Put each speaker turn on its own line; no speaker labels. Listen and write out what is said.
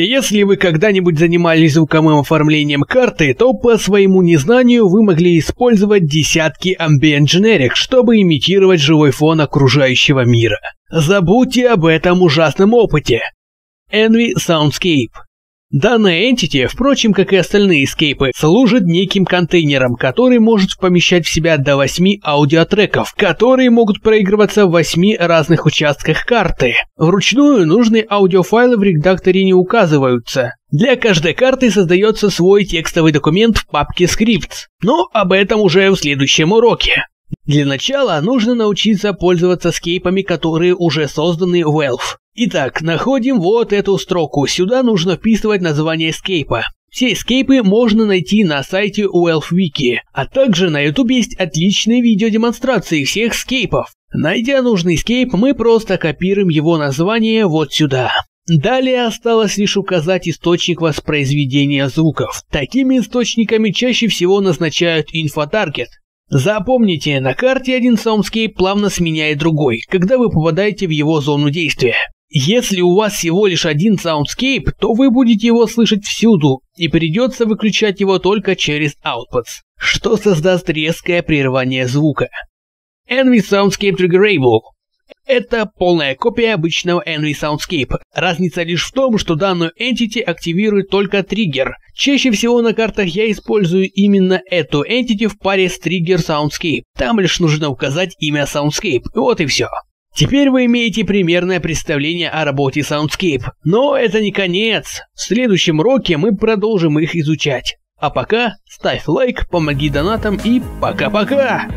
Если вы когда-нибудь занимались звуковым оформлением карты, то по своему незнанию вы могли использовать десятки Ambient Generic, чтобы имитировать живой фон окружающего мира. Забудьте об этом ужасном опыте. Envy Soundscape Данная entity, впрочем, как и остальные скейпы, служит неким контейнером, который может помещать в себя до 8 аудиотреков, которые могут проигрываться в 8 разных участках карты. Вручную нужные аудиофайлы в редакторе не указываются. Для каждой карты создается свой текстовый документ в папке Scripts, но об этом уже в следующем уроке. Для начала нужно научиться пользоваться скейпами, которые уже созданы в Valve. Итак, находим вот эту строку. Сюда нужно вписывать название скейпа. Все скейпы можно найти на сайте Valve Wiki, а также на YouTube есть отличные видеодемонстрации всех скейпов. Найдя нужный скейп, мы просто копируем его название вот сюда. Далее осталось лишь указать источник воспроизведения звуков. Такими источниками чаще всего назначают info_target. Запомните, на карте один soundscape плавно сменяет другой, когда вы попадаете в его зону действия. Если у вас всего лишь один soundscape, то вы будете его слышать всюду, и придется выключать его только через Outputs, что создаст резкое прерывание звука. env_soundscape_triggerable это полная копия обычного env_soundscape. Разница лишь в том, что данную entity активирует только триггер. Чаще всего на картах я использую именно эту entity в паре с trigger_soundscape. Там лишь нужно указать имя Soundscape. Вот и все. Теперь вы имеете примерное представление о работе Soundscape. Но это не конец. В следующем уроке мы продолжим их изучать. А пока ставь лайк, помоги донатам и пока-пока!